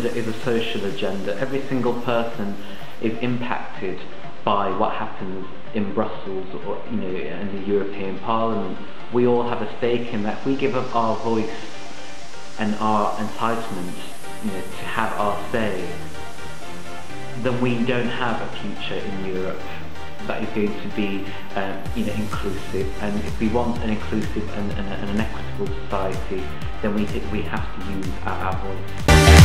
agenda is a social agenda. Every single person is impacted by what happens in Brussels or you know in the European Parliament. We all have a stake in that. If we give up our voice and our entitlement you know, to have our say, then we don't have a future in Europe that is going to be um, you know, inclusive. And if we want an inclusive and, and, and an equitable society, then we, we have to use our, our voice.